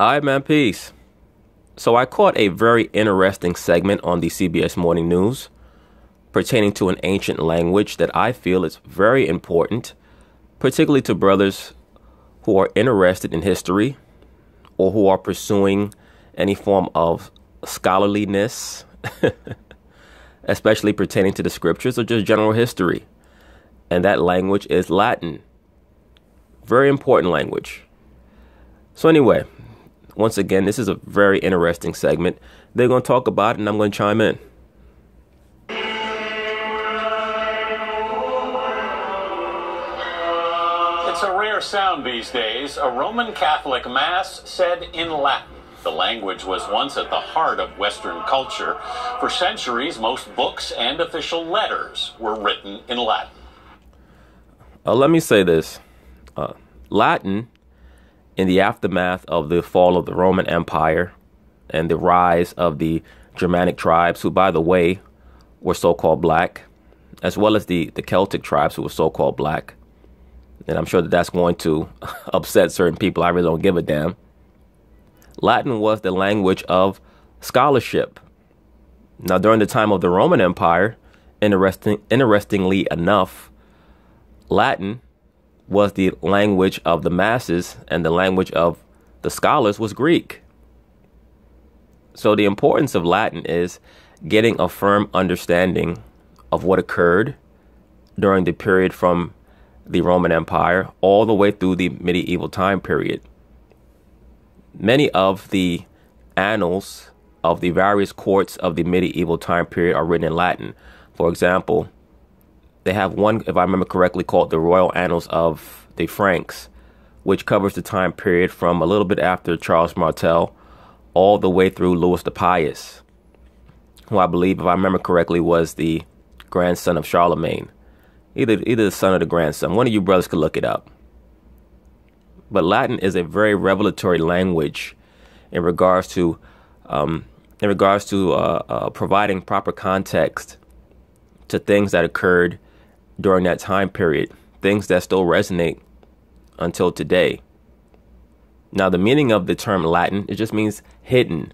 All right, man, peace. So I caught a very interesting segment on the CBS Morning News pertaining to an ancient language that I feel is very important, particularly to brothers who are interested in history or who are pursuing any form of scholarliness, especially pertaining to the scriptures or just general history. And that language is Latin. Very important language. So, anyway, once again, this is a very interesting segment. They're going to talk about it, and I'm going to chime in. It's a rare sound these days. A Roman Catholic Mass said in Latin. The language was once at the heart of Western culture. For centuries, most books and official letters were written in Latin. Uh, let me say this uh, Latin in the aftermath of the fall of the Roman Empire and the rise of the Germanic tribes, who, by the way, were so called black, as well as the, the Celtic tribes, who were so called black. And I'm sure that that's going to upset certain people. I really don't give a damn. Latin was the language of scholarship. Now, during the time of the Roman Empire, interesting, interestingly enough, Latin was the language of the masses and the language of the scholars was Greek. So the importance of Latin is getting a firm understanding of what occurred during the period from the Roman Empire all the way through the medieval time period. Many of the annals of the various courts of the medieval time period are written in Latin. For example, they have one, if I remember correctly, called the Royal Annals of the Franks, which covers the time period from a little bit after Charles Martel all the way through Louis the Pious, who I believe, if I remember correctly, was the grandson of Charlemagne. Either, either the son or the grandson. One of you brothers could look it up. But Latin is a very revelatory language in regards to um, in regards to uh, uh, providing proper context to things that occurred during that time period, things that still resonate until today. Now, the meaning of the term Latin, it just means hidden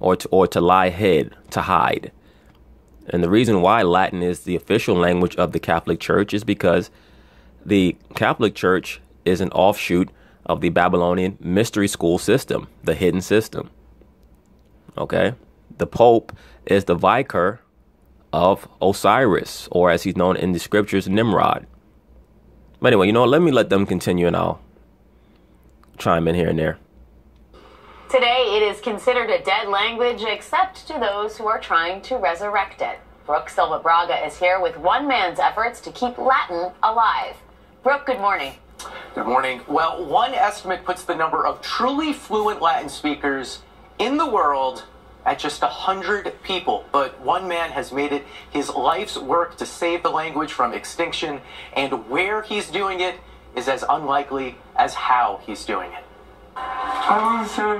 or to, or to lie hid, to hide. And the reason why Latin is the official language of the Catholic Church is because the Catholic Church is an offshoot of the Babylonian mystery school system, the hidden system. Okay? The Pope is the vicar of Osiris, or as he's known in the scriptures, Nimrod. But anyway, you know? Let me let them continue and I'll chime in here and there. Today, it is considered a dead language except to those who are trying to resurrect it. Brook Silva Braga is here with one man's efforts to keep Latin alive. Brooke, good morning. Good morning. Well, one estimate puts the number of truly fluent Latin speakers in the world at just 100 people, but one man has made it his life's work to save the language from extinction, and where he's doing it is as unlikely as how he's doing it. I was uh,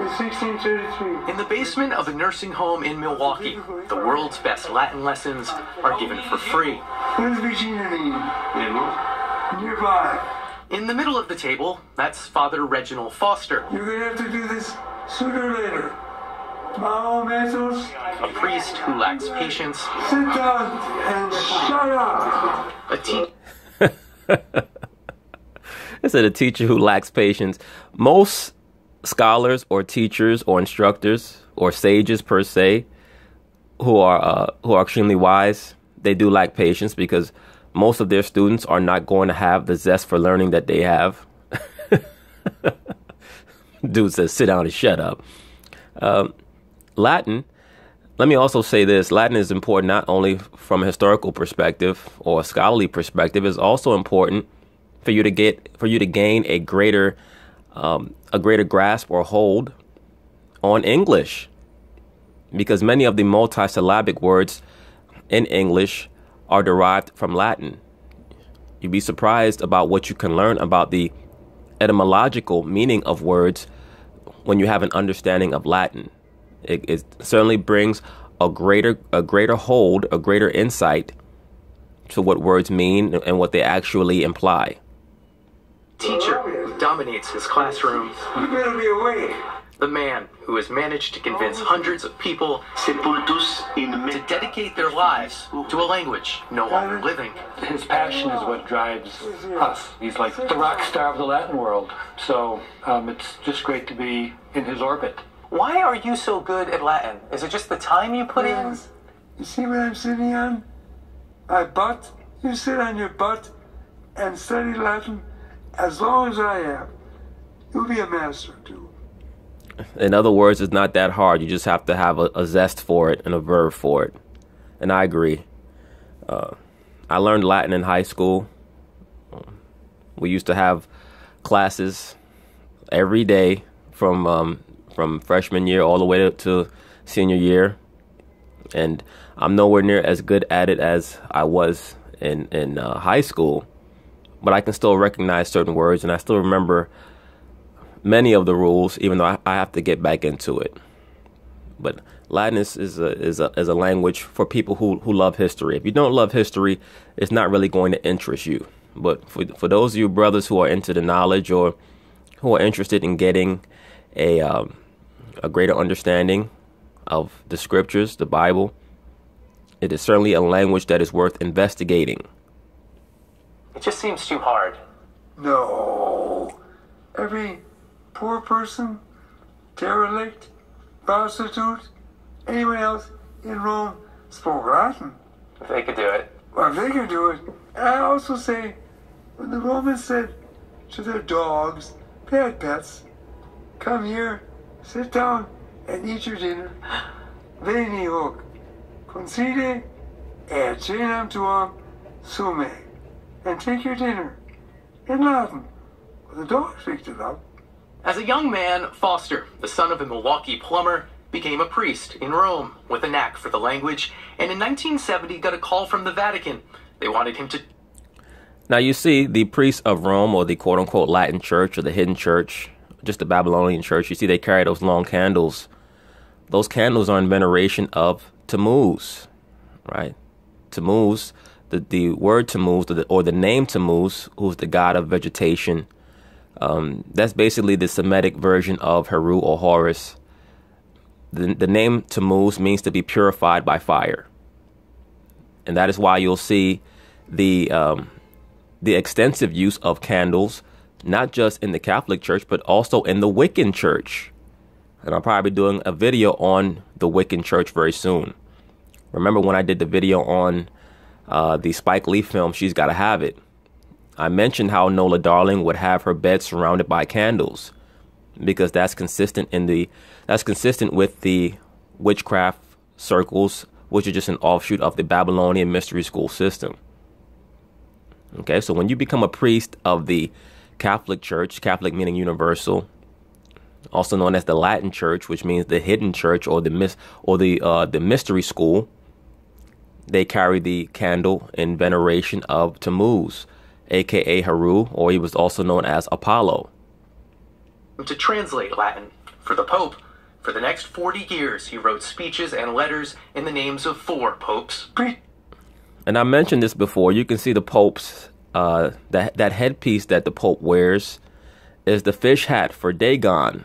in 1633. In the basement of a nursing home in Milwaukee, the world's best Latin lessons are given for free. Where's Virginia Nearby. In the middle of the table, that's Father Reginald Foster, You're gonna have to do this sooner or later. Mao Matos, a priest who lacks patience, sit down and shut up. a teacher. I said a teacher who lacks patience. Most scholars or teachers or instructors or sages per se who are uh, who are extremely wise, they do lack patience because most of their students are not going to have the zest for learning that they have. Dude says, "Sit down and shut up." Um, Latin. Let me also say this: Latin is important not only from a historical perspective or a scholarly perspective. It's also important for you to get for you to gain a greater um, a greater grasp or hold on English, because many of the multisyllabic words in English are derived from Latin. You'd be surprised about what you can learn about the etymological meaning of words when you have an understanding of Latin. It, it certainly brings a greater a greater hold, a greater insight to what words mean and what they actually imply. teacher who dominates his classroom. You better be awake. The man who has managed to convince hundreds of people to dedicate their lives to a language no longer living. His passion is what drives us. He's like the rock star of the Latin world. So um, it's just great to be in his orbit. Why are you so good at Latin? Is it just the time you put in? You see what I'm sitting on? My butt. You sit on your butt and study Latin as long as I am. You'll be a master too. In other words, it's not that hard. You just have to have a, a zest for it and a verb for it. And I agree. Uh, I learned Latin in high school. We used to have classes every day from um, from freshman year all the way to, to senior year, and I'm nowhere near as good at it as I was in in uh, high school. But I can still recognize certain words, and I still remember many of the rules, even though I, I have to get back into it. But Latin is, is a is a is a language for people who who love history. If you don't love history, it's not really going to interest you. But for for those of you brothers who are into the knowledge or who are interested in getting a um, a greater understanding of the scriptures, the Bible, it is certainly a language that is worth investigating. It just seems too hard. No. Every poor person, derelict, prostitute, anyone else in Rome spoke Latin. If they could do it. Well, if they could do it. And I also say, when the Romans said to their dogs, they had pets, come here, sit down, and eat your dinner. Veni hoc, concede, et cenam tuam sume. And take your dinner. In Latin. Well, the dog picked it up. As a young man, Foster, the son of a Milwaukee plumber, became a priest in Rome with a knack for the language, and in 1970 got a call from the Vatican. They wanted him to Now, you see, the priests of Rome, or the quote unquote Latin church, or the hidden church, just the Babylonian church, you see, they carry those long candles. Those candles are in veneration of Tammuz, right? Tammuz, the, the word Tammuz, or the, or the name Tammuz, who's the god of vegetation, um, that's basically the Semitic version of Heru or Horus. The, the name Tammuz means to be purified by fire. And that is why you'll see the um, the extensive use of candles, not just in the Catholic Church, but also in the Wiccan Church. And I'll probably be doing a video on the Wiccan Church very soon. Remember when I did the video on uh, the Spike Lee film, She's Gotta Have It? I mentioned how Nola Darling would have her bed surrounded by candles because that's consistent in the that's consistent with the witchcraft circles, which are just an offshoot of the Babylonian mystery school system. Okay, so when you become a priest of the Catholic Church, Catholic meaning universal, also known as the Latin Church, which means the hidden church or the mis- or the uh, the mystery school, they carry the candle in veneration of Tammuz, aka Heru, or he was also known as Apollo. to translate Latin. For the Pope, for the next 40 years, he wrote speeches and letters in the names of four popes. And I mentioned this before. You can see the Pope's uh, that that headpiece that the Pope wears is the fish hat for Dagon.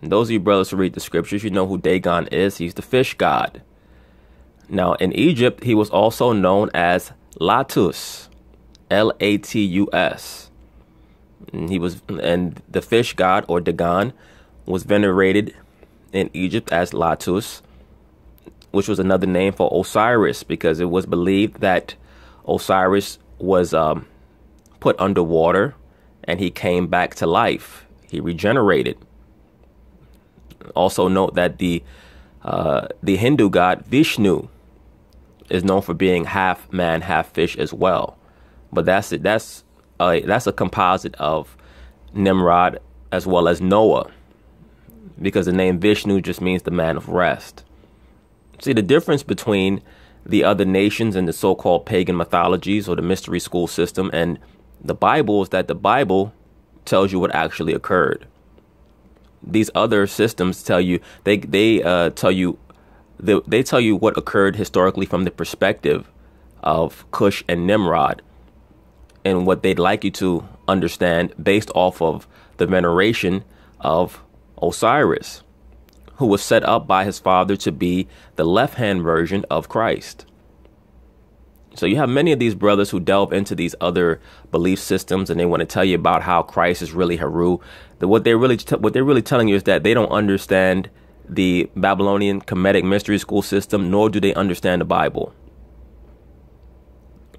And those of you brothers who read the scriptures, you know who Dagon is. He's the fish god. Now in Egypt, he was also known as Latus, L A T U S. He was, and the fish god or Dagon was venerated in Egypt as Latus which was another name for Osiris because it was believed that Osiris was um, put underwater and he came back to life. He regenerated. Also, note that the uh, the Hindu god Vishnu is known for being half man, half fish as well. But that's it. That's a, that's a composite of Nimrod as well as Noah, because the name Vishnu just means the man of rest. See, the difference between the other nations and the so called pagan mythologies or the mystery school system and the Bible is that the Bible tells you what actually occurred. These other systems tell you they they uh, tell you they, they tell you what occurred historically from the perspective of Cush and Nimrod and what they'd like you to understand based off of the veneration of Osiris, who was set up by his father to be the left hand version of Christ. So you have many of these brothers who delve into these other belief systems, and they want to tell you about how Christ is really Heru. What they're really what they're really telling you is that they don't understand the Babylonian Kemetic mystery school system, nor do they understand the Bible.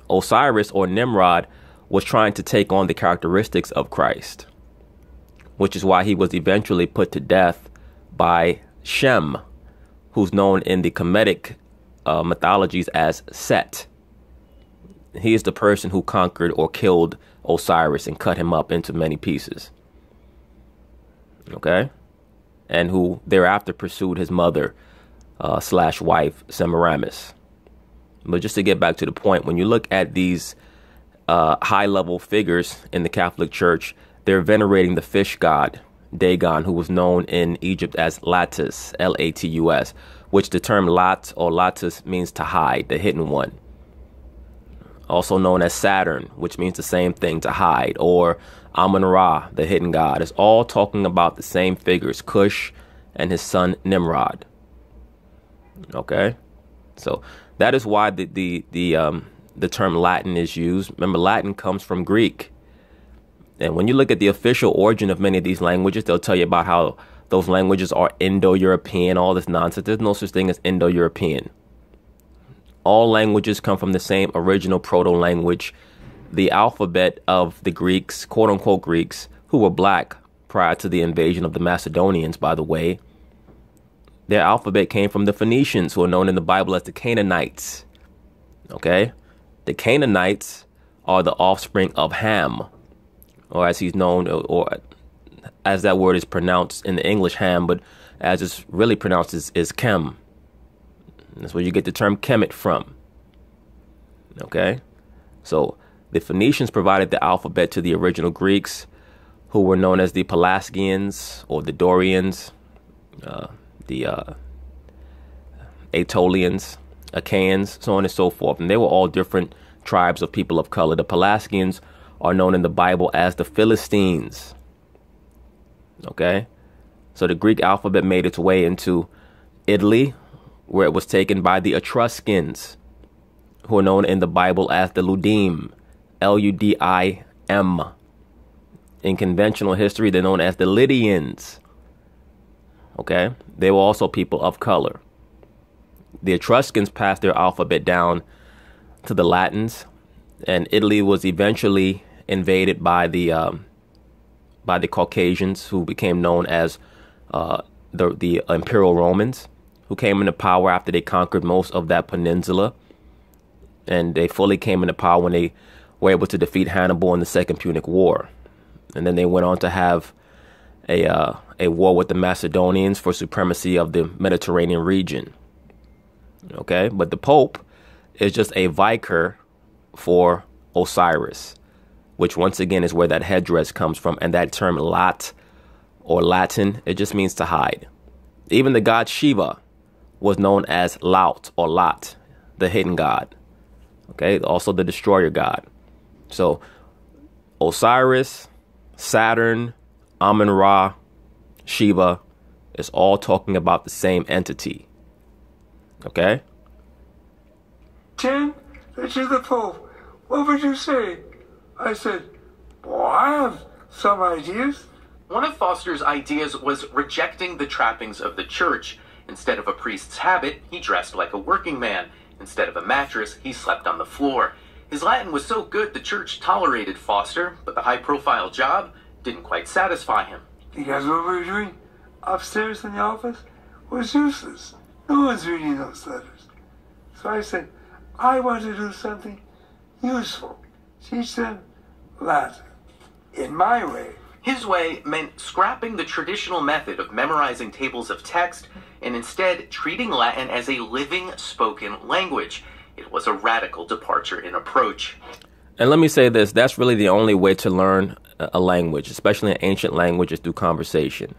Osiris or Nimrod was trying to take on the characteristics of Christ, which is why he was eventually put to death by Shem, who's known in the Kemetic uh, mythologies as Set. He is the person who conquered or killed Osiris and cut him up into many pieces. Okay? And who thereafter pursued his mother uh, slash wife, Semiramis. But just to get back to the point, when you look at these uh, high level figures in the Catholic Church, they're venerating the fish god, Dagon, who was known in Egypt as Latus, L A T U S, which the term Lat or Latus means to hide, the hidden one also known as Saturn, which means the same thing to hide, or Amun Ra, the hidden god. It's all talking about the same figures, Cush and his son Nimrod. Okay? So that is why the the the um the term Latin is used. Remember, Latin comes from Greek. And when you look at the official origin of many of these languages, they'll tell you about how those languages are Indo European, all this nonsense. There's no such thing as Indo European all languages come from the same original proto language. The alphabet of the Greeks, quote unquote Greeks, who were black prior to the invasion of the Macedonians, by the way, their alphabet came from the Phoenicians, who are known in the Bible as the Canaanites. Okay? The Canaanites are the offspring of Ham, or as he's known, or, or as that word is pronounced in the English, Ham, but as it's really pronounced is, is Chem. That's where you get the term Kemet from. Okay? So the Phoenicians provided the alphabet to the original Greeks, who were known as the Pelasgians or the Dorians, uh, the uh, Aetolians, Achaeans, so on and so forth. And they were all different tribes of people of color. The Pelasgians are known in the Bible as the Philistines. Okay? So the Greek alphabet made its way into Italy, where it was taken by the Etruscans, who are known in the Bible as the Ludim, L U D I M. In conventional history, they're known as the Lydians. Okay? They were also people of color. The Etruscans passed their alphabet down to the Latins, and Italy was eventually invaded by the um, by the Caucasians, who became known as uh, the the Imperial Romans who came into power after they conquered most of that peninsula. And they fully came into power when they were able to defeat Hannibal in the Second Punic War. And then they went on to have a, uh, a war with the Macedonians for supremacy of the Mediterranean region. Okay, but the Pope is just a vicar for Osiris, which once again is where that headdress comes from. And that term Lat or Latin, it just means to hide. Even the god Shiva was known as Laut or Lot, the hidden god. Okay, also the destroyer god. So Osiris, Saturn, Amun Ra, Shiva is all talking about the same entity. Okay? That you're the Pope. What would you say? I said, well, I have some ideas. One of Foster's ideas was rejecting the trappings of the church Instead of a priest's habit, he dressed like a working man. Instead of a mattress, he slept on the floor. His Latin was so good the church tolerated Foster, but the high profile job didn't quite satisfy him. Because what we were doing upstairs in the office was useless. No one's reading those letters. So I said, I want to do something useful. Teach them Latin in my way. His way meant scrapping the traditional method of memorizing tables of text and instead treating Latin as a living spoken language. It was a radical departure in approach. And let me say this that's really the only way to learn a language, especially an ancient language, is through conversation.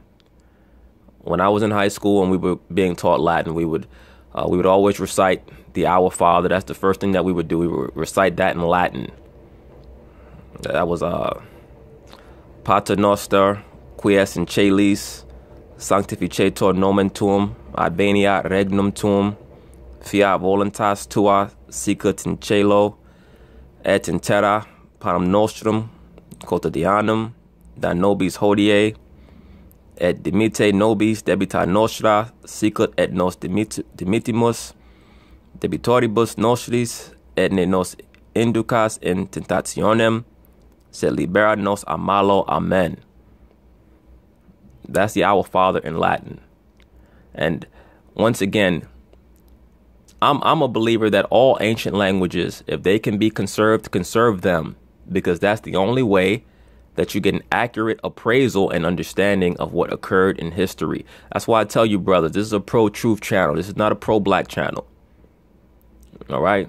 When I was in high school and we were being taught Latin, we would uh, we would always recite the Our Father. That's the first thing that we would do. We would recite that in Latin. That was uh, Pater Noster quies in celis, sanctificetur nomen tuum, adveniat regnum tuum, fiat voluntas tua sicut in Celo, et in terra panem nostrum quotidianum, da nobis hodie, et dimite nobis debita nostra, sicut et nos dimit dimitimus debitoribus nostris, et ne nos inducas in tentationem, sed libera nos a malo. Amen. That's the Our Father in Latin. And once again, I'm I'm a believer that all ancient languages, if they can be conserved, conserve them because that's the only way that you get an accurate appraisal and understanding of what occurred in history. That's why I tell you, brothers, this is a pro truth channel. This is not a pro black channel. All right,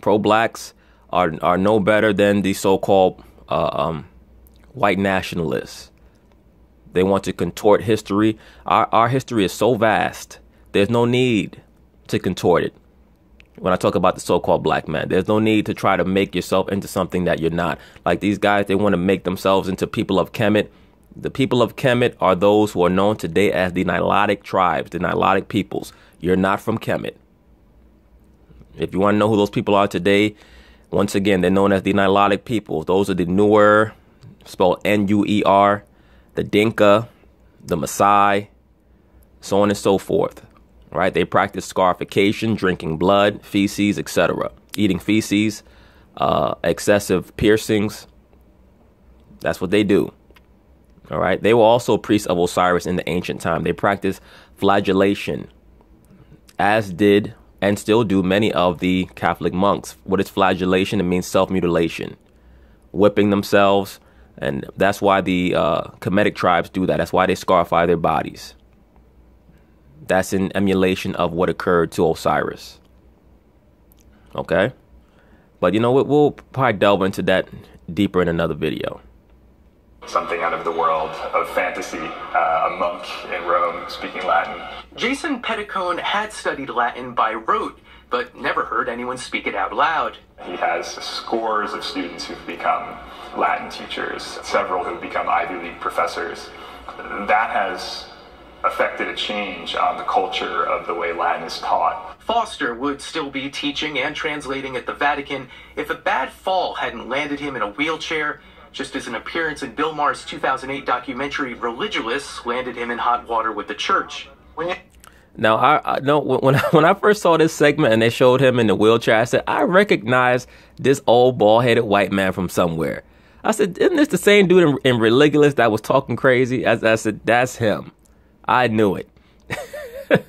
pro blacks are are no better than the so-called uh, um, white nationalists. They want to contort history. Our, our history is so vast. There's no need to contort it. When I talk about the so-called black man, there's no need to try to make yourself into something that you're not. Like these guys, they want to make themselves into people of Kemet. The people of Kemet are those who are known today as the Nilotic tribes, the Nilotic peoples. You're not from Kemet. If you want to know who those people are today, once again, they're known as the Nilotic peoples. Those are the Nuer, spelled N-U-E-R, the Dinka, the Maasai, so on and so forth. Right? They practice scarification, drinking blood, feces, etc., eating feces, uh, excessive piercings. That's what they do. All right. They were also priests of Osiris in the ancient time. They practiced flagellation, as did and still do many of the Catholic monks. What is flagellation? It means self mutilation, whipping themselves, and that's why the uh, tribes do that. That's why they scarify their bodies. That's an emulation of what occurred to Osiris. Okay? But you know what? We'll probably delve into that deeper in another video. Something out of the world of fantasy, uh, a monk in Rome speaking Latin. Jason Pedicone had studied Latin by rote, but never heard anyone speak it out loud. He has scores of students who've become Latin teachers, several who've become Ivy League professors. That has affected a change on the culture of the way Latin is taught. Foster would still be teaching and translating at the Vatican if a bad fall hadn't landed him in a wheelchair, just as an appearance in Bill Maher's 2008 documentary Religulous landed him in hot water with the church. Now, I, I know when when I first saw this segment and they showed him in the wheelchair, I said I recognize this old bald headed white man from somewhere. I said, isn't this the same dude in, in Religulous that was talking crazy? I, I said, that's him. I knew it.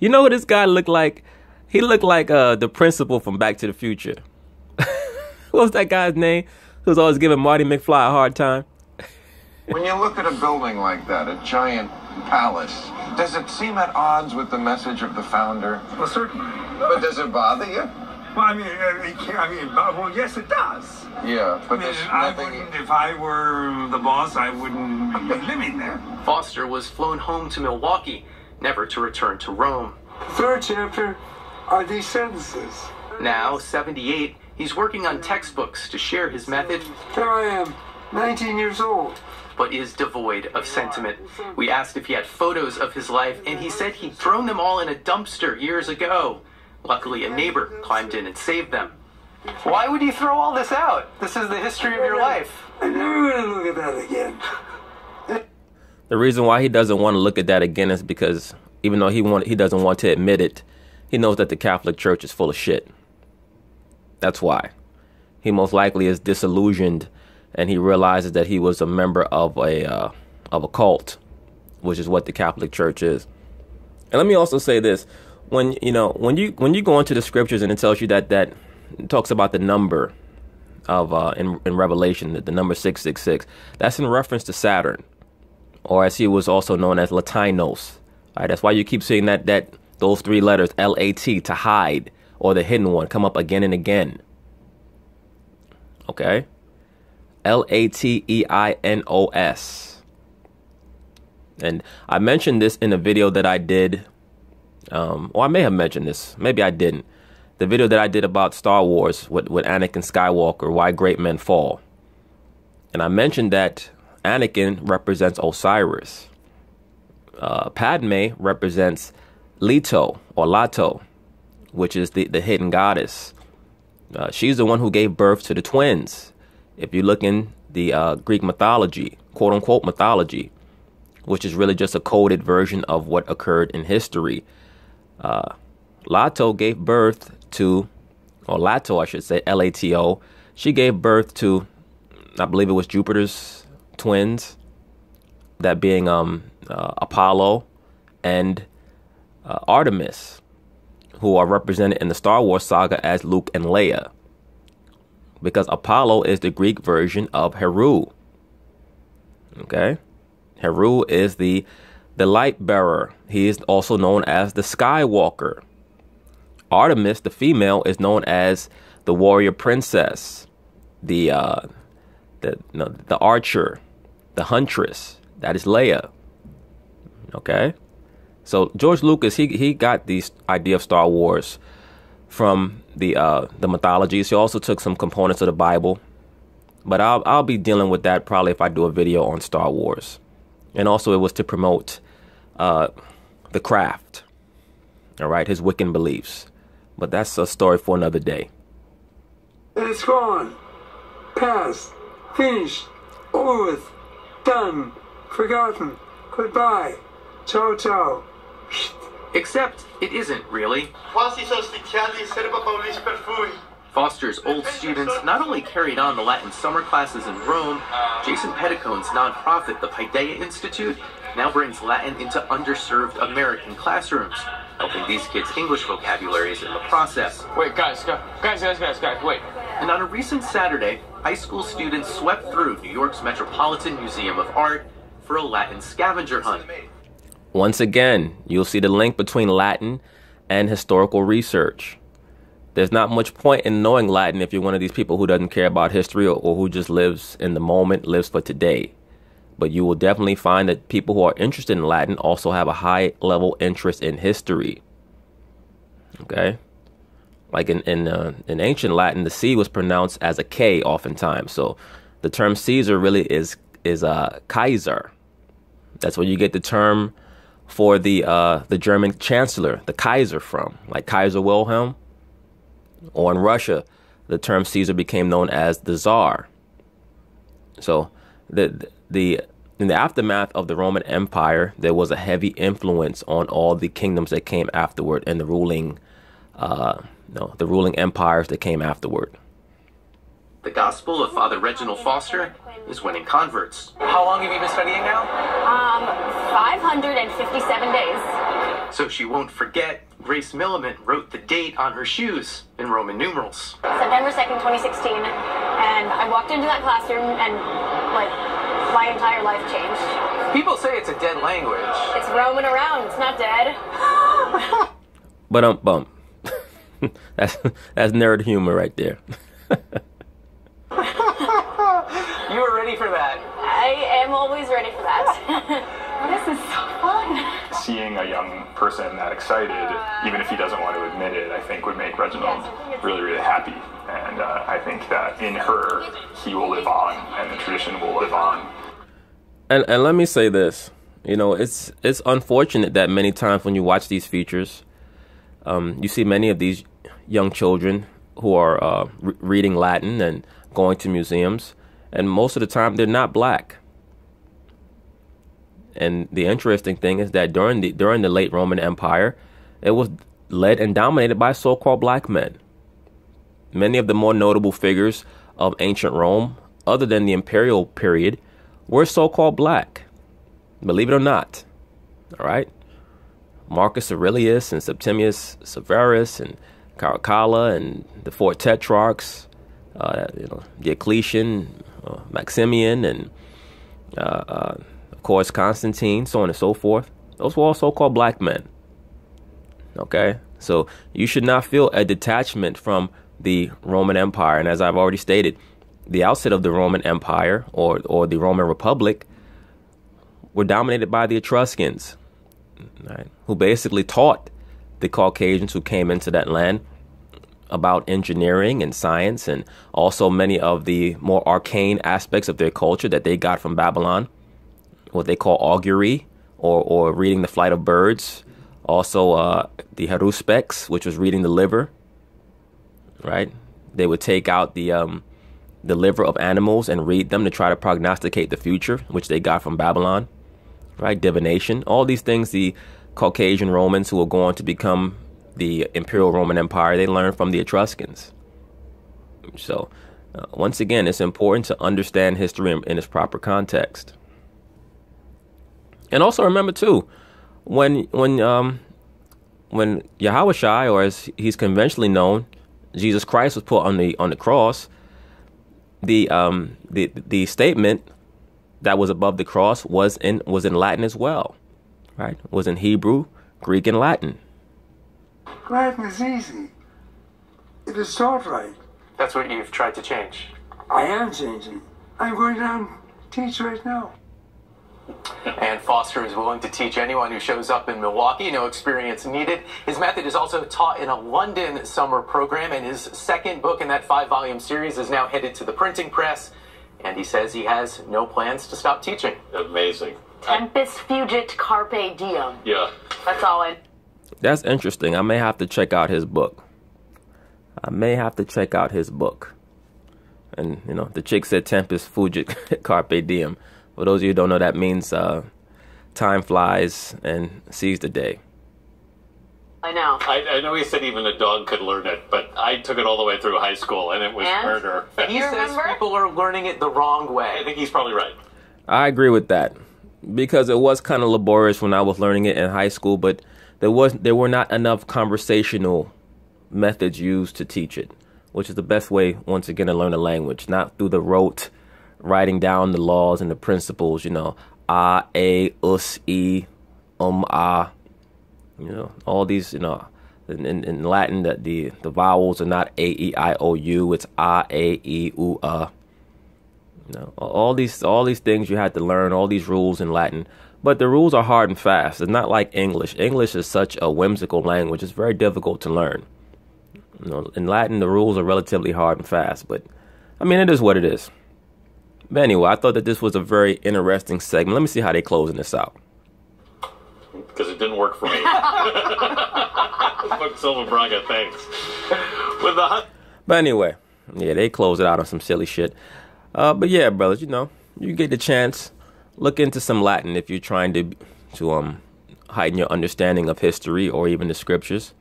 you know what this guy looked like? He looked like uh, the principal from Back to the Future. what was that guy's name? Who was always giving Marty McFly a hard time? when you look at a building like that, a giant palace, does it seem at odds with the message of the founder? Well, certainly. But does it bother you? Well, I mean, uh, it can't- I mean, but- well, yes, it does. Yeah, I but mean, there's I nothing. wouldn't, if I were the boss, I wouldn't be living there. Foster was flown home to Milwaukee, never to return to Rome. Third chapter are these sentences. Now, 78, he's working on textbooks to share his method, There I am, 19 years old. but is devoid of sentiment. We asked if he had photos of his life, and he said he'd thrown them all in a dumpster years ago. Luckily, a neighbor climbed in and saved them. Why would you throw all this out? This is the history of your life. I'm never going to look at that again. The reason why he doesn't want to look at that again is because even though he want he doesn't want to admit it, he knows that the Catholic Church is full of shit. That's why. He most likely is disillusioned and he realizes that he was a member of a uh, of a cult, which is what the Catholic Church is. And let me also say this: when you know when you when you go into the scriptures and it tells you that that talks about the number of uh, in in Revelation, the, the number six six six, that's in reference to Saturn or as he was also known as Lateinos. All right, that's why you keep seeing that that those three letters L A T to hide or the hidden one come up again and again. Okay, L A T E I N O S. And I mentioned this in a video that I did. Um, or I may have mentioned this. Maybe I didn't. The video that I did about Star Wars with, with Anakin Skywalker, Why Great Men Fall. And I mentioned that Anakin represents Osiris. Uh, Padme represents Leto or Lato, which is the, the hidden goddess. Uh, she's the one who gave birth to the twins. If you look in the uh, Greek mythology, quote unquote mythology, which is really just a coded version of what occurred in history, uh, Lato gave birth to, or Lato, I should say, L A T O. She gave birth to, I believe it was Jupiter's twins, that being um, uh, Apollo and uh, Artemis, who are represented in the Star Wars saga as Luke and Leia. Because Apollo is the Greek version of Heru. Okay? Heru is the the light bearer. He is also known as the Skywalker. Artemis, the female, is known as the warrior princess, the uh, the no, the archer, the huntress. That is Leia. Okay, so George Lucas he he got the idea of Star Wars from the uh, the mythologies. He also took some components of the Bible, but I'll I'll be dealing with that probably if I do a video on Star Wars, and also it was to promote uh, the craft. All right, his Wiccan beliefs. But that's a story for another day. It's gone. Past. Finished. Over with. Done. Forgotten. Goodbye. Ciao, ciao. Except it isn't really. Quasi sono sticchiati, serba Paulista perfui. Foster's old students not only carried on the Latin summer classes in Rome, Jason Pedicone's nonprofit, the Paideia Institute, now brings Latin into underserved American classrooms, helping these kids' English vocabularies in the process. Wait, guys, guys, guys, guys, guys, guys, wait. And on a recent Saturday, high school students swept through New York's Metropolitan Museum of Art for a Latin scavenger hunt. Once again, you'll see the link between Latin and historical research. There's not much point in knowing Latin if you're one of these people who doesn't care about history or, or who just lives in the moment, lives for today. But you will definitely find that people who are interested in Latin also have a high level interest in history. Okay? Like in in, uh, in ancient Latin, the C was pronounced as a K oftentimes. So the term Caesar really is is a uh, Kaiser. That's where you get the term for the uh, the German chancellor, the Kaiser, from, like Kaiser Wilhelm. Or in Russia, the term Caesar became known as the Tsar. So the the in the aftermath of the Roman Empire, there was a heavy influence on all the kingdoms that came afterward and the ruling, uh, no, the ruling empires that came afterward. The Gospel of Father Reginald Foster is winning converts. How long have you been studying now? Um, 557 days. So she won't forget, Grace Milliman wrote the date on her shoes in Roman numerals. September 2nd, 2016. And I walked into that classroom and, like, my entire life changed. People say it's a dead language. It's roaming around, it's not dead. but um bump. that's that's nerd humor right there. you were ready for that. I am always ready for that. this is so fun. Seeing a young person that excited, even if he doesn't want to admit it, I think would make Reginald really, really happy. And uh, I think that in her, he will live on, and the tradition will live on. And and let me say this, you know, it's it's unfortunate that many times when you watch these features, um, you see many of these young children who are uh, re- reading Latin and going to museums, and most of the time they're not black. And the interesting thing is that during the during the late Roman Empire, it was led and dominated by so-called black men. Many of the more notable figures of ancient Rome, other than the imperial period, were so-called black. Believe it or not. All right. Marcus Aurelius and Septimius Severus and Caracalla and the four tetrarchs, uh, you know, Diocletian, uh, Maximian, and uh, uh, of course Constantine, so on and so forth. Those were all so-called black men. Okay, so you should not feel a detachment from the Roman Empire, and as I've already stated, the outset of the Roman Empire or or the Roman Republic were dominated by the Etruscans, right, who basically taught the Caucasians who came into that land about engineering and science and also many of the more arcane aspects of their culture that they got from Babylon, what they call augury or, or reading the flight of birds. Also, uh, the haruspex, which was reading the liver, right? They would take out the um, the liver of animals and read them to try to prognosticate the future, which they got from Babylon, right? Divination, all these things the Caucasian Romans who were going to become the Imperial Roman Empire, they learned from the Etruscans. So, uh, once again, it's important to understand history in, in its proper context. And also remember too, when when um when Yahweh or as he's conventionally known, Jesus Christ was put on the on the cross, the um the the statement that was above the cross was in was in Latin as well. Right? Was in Hebrew, Greek, and Latin. Latin is easy. It is taught right. That's what you've tried to change. I am changing. I'm going down um, teach right now. And Foster is willing to teach anyone who shows up in Milwaukee, no experience needed. His method is also taught in a London summer program, and his second book in that five volume series is now headed to the printing press. And he says he has no plans to stop teaching. Amazing. Tempus fugit carpe diem. Yeah. That's all I. That's interesting. I may have to check out his book. I may have to check out his book. And, you know, the chick said Tempest fugit carpe diem. For those of you who don't know, that means uh, time flies and seize the day. I know. I, I, know he said even a dog could learn it, but I took it all the way through high school and it was and? murder. He says people are learning it the wrong way. I think he's probably right. I agree with that because it was kind of laborious when I was learning it in high school, but there was there were not enough conversational methods used to teach it, which is the best way once again to learn a language, not through the rote writing down the laws and the principles, you know, a, a, us, e, um, ah, you know, all these, you know, in, in, in Latin, that the, the vowels are not a, e, i, o, u, it's a, a, e, u, a. You know, all these, all these things you had to learn, all these rules in Latin, but the rules are hard and fast. It's not like English. English is such a whimsical language; it's very difficult to learn. You know, in Latin, the rules are relatively hard and fast, but I mean, it is what it is. But anyway, I thought that this was a very interesting segment. Let me see how they closing this out. Because it didn't work for me. Fuck Silva Braga, thanks. With the but anyway, yeah, they close it out on some silly shit. Uh, but yeah, brothers, you know, you get the chance, look into some Latin if you're trying to to um heighten your understanding of history or even the scriptures.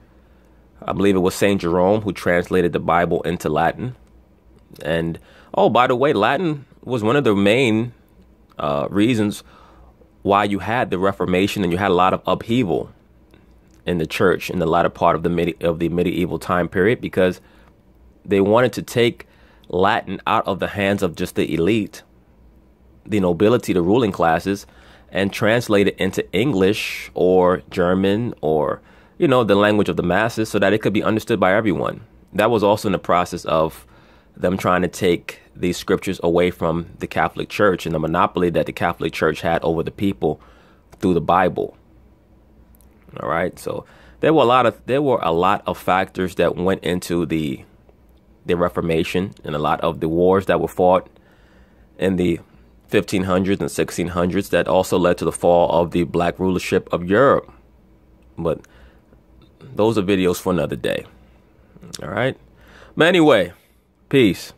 I believe it was Saint Jerome who translated the Bible into Latin. And oh, by the way, Latin was one of the main uh, reasons why you had the Reformation and you had a lot of upheaval in the church in the latter part of the midi- of the medieval time period because they wanted to take Latin out of the hands of just the elite, the nobility, the ruling classes, and translate it into English or German or you know the language of the masses so that it could be understood by everyone. That was also in the process of them trying to take these scriptures away from the Catholic Church and the monopoly that the Catholic Church had over the people through the Bible. All right, so there were a lot of there were a lot of factors that went into the the Reformation and a lot of the wars that were fought in the 1500s and 1600s that also led to the fall of the black rulership of Europe. But those are videos for another day. All right. But anyway, peace.